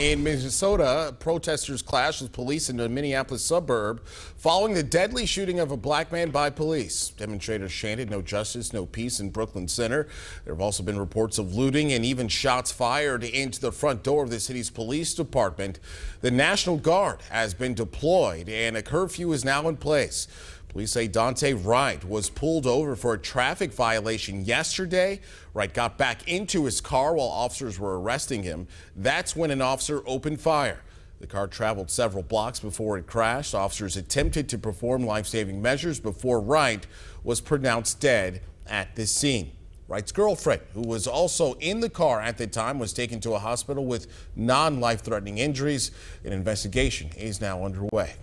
In Minnesota, protesters clashed with police in a Minneapolis suburb following the deadly shooting of a black man by police. Demonstrators chanted no justice, no peace in Brooklyn Center. There have also been reports of looting and even shots fired into the front door of the city's police department. The National Guard has been deployed and a curfew is now in place. Police say Daunte Wright was pulled over for a traffic violation yesterday. Wright got back into his car while officers were arresting him. That's when an officer opened fire. The car traveled several blocks before it crashed. Officers attempted to perform life-saving measures before Wright was pronounced dead at the scene. Wright's girlfriend, who was also in the car at the time, was taken to a hospital with non-life-threatening injuries. An investigation is now underway.